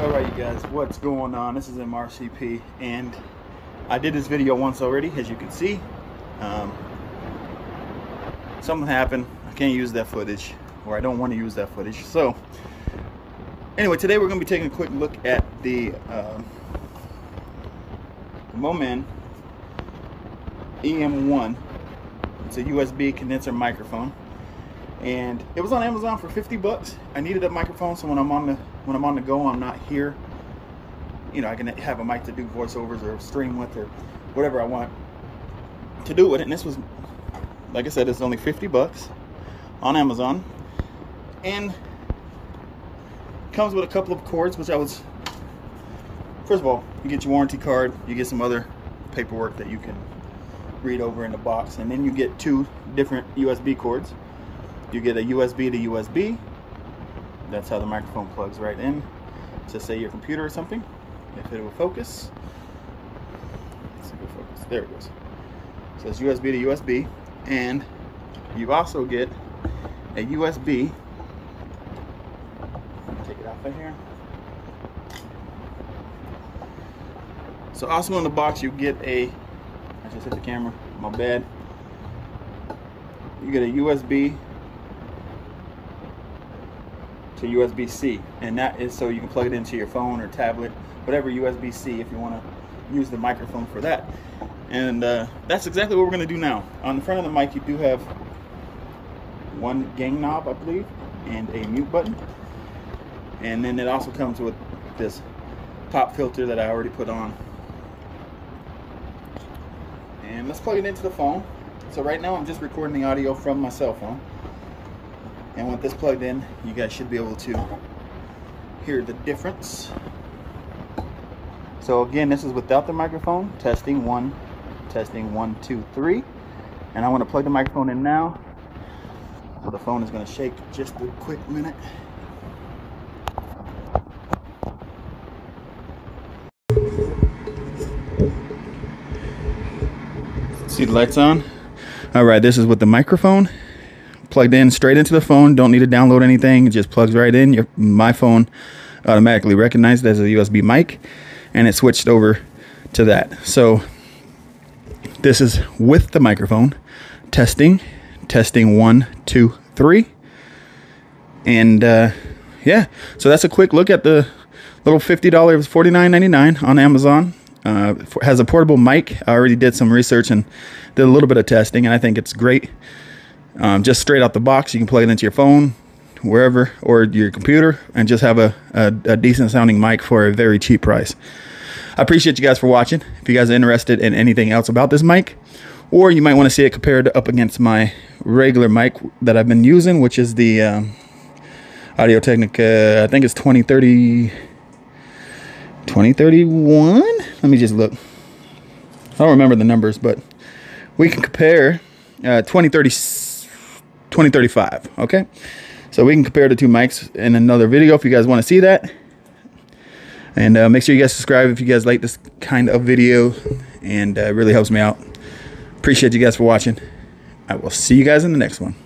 Alright you guys, what's going on? This is MRCP and I did this video once already as you can see. Um, something happened. I can't use that footage or I don't want to use that footage. So anyway, today we're going to be taking a quick look at the, uh, the Moman EM1. It's a USB condenser microphone and it was on Amazon for 50 bucks. I needed a microphone so when I'm on the when I'm on the go, I'm not here. You know, I can have a mic to do voiceovers or stream with or whatever I want to do with it. And this was, like I said, it's only 50 bucks on Amazon, and comes with a couple of cords, which I was. First of all, you get your warranty card, you get some other paperwork that you can read over in the box, and then you get two different USB cords you get a USB to USB. That's how the microphone plugs right in to say your computer or something. If it will focus. Let's see if it focus. There it goes. So it's USB to USB. And you also get a USB. Take it out of here. So also in the box you get a I just hit the camera, my bad. You get a USB to USB-C and that is so you can plug it into your phone or tablet whatever USB-C if you want to use the microphone for that. And uh, that's exactly what we're going to do now. On the front of the mic you do have one gain knob I believe and a mute button. And then it also comes with this pop filter that I already put on. And let's plug it into the phone. So right now I'm just recording the audio from my cell phone and with this plugged in, you guys should be able to hear the difference. So again, this is without the microphone. Testing one, testing one, two, three. And I want to plug the microphone in now. So the phone is going to shake just a quick minute. See the lights on? All right, this is with the microphone plugged in straight into the phone. Don't need to download anything. It just plugs right in. Your my phone automatically recognized as a USB mic, and it switched over to that. So this is with the microphone. Testing, testing one, two, three, and uh, yeah. So that's a quick look at the little fifty dollars, forty nine ninety nine on Amazon. Uh, has a portable mic. I already did some research and did a little bit of testing, and I think it's great um, just straight out the box. You can plug it into your phone, wherever, or your computer, and just have a, a, a decent sounding mic for a very cheap price. I appreciate you guys for watching. If you guys are interested in anything else about this mic, or you might want to see it compared up against my regular mic that I've been using, which is the um, Audio Technica, I think it's 2030, 2031. Let me just look. I don't remember the numbers, but we can compare uh, 2030 2035. Okay. So we can compare the two mics in another video if you guys want to see that. And uh, make sure you guys subscribe if you guys like this kind of video. And uh, it really helps me out. Appreciate you guys for watching. I will see you guys in the next one.